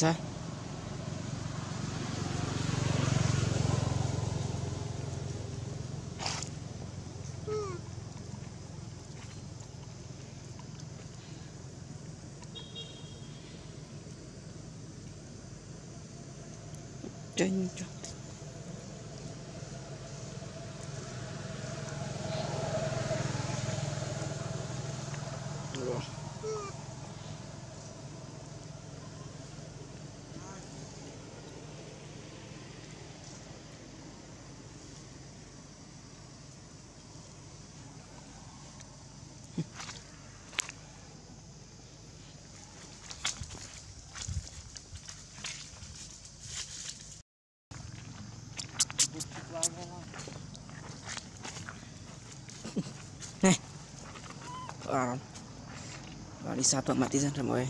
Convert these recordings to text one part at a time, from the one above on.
Sao? Trên cho. Rồi. Ờ. Wow. mặt đi dân rồi mọi người.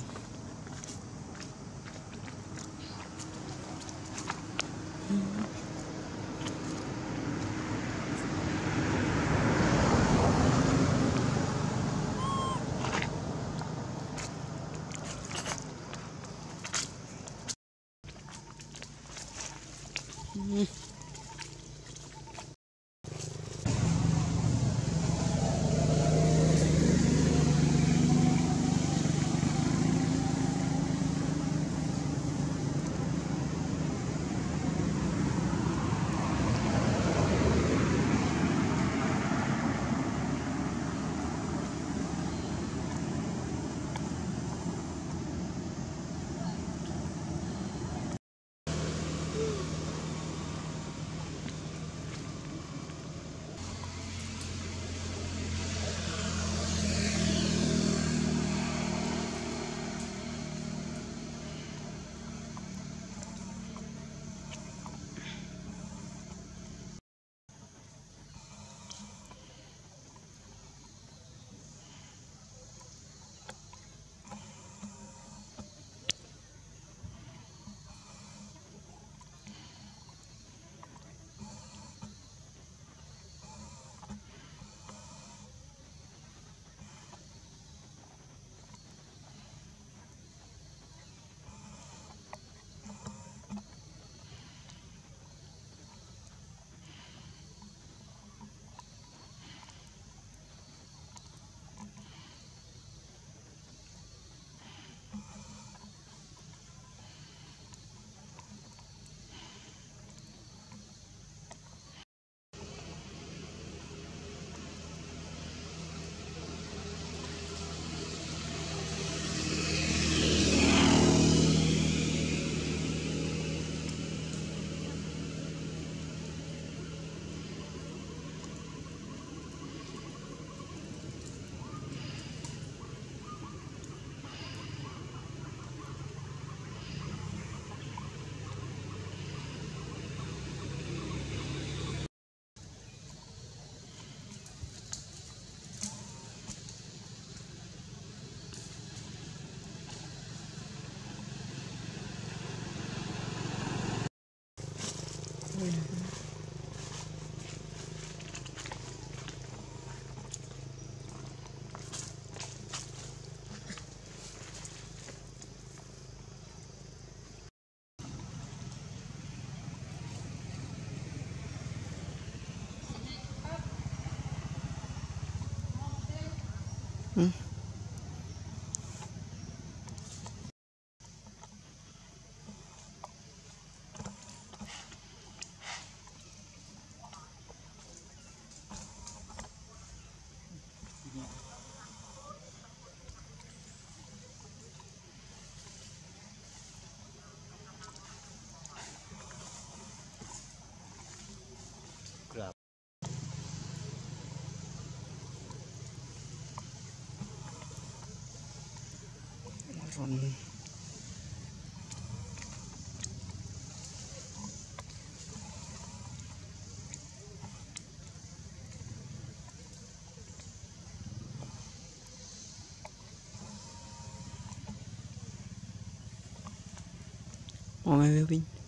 Mm-hmm. Mọi người Vinh